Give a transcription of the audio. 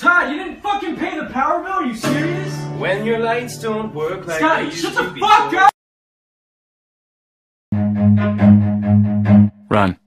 Todd, you didn't fucking pay the power bill? Are you serious? When your lights don't work like they Scotty, shut the fuck up! Run.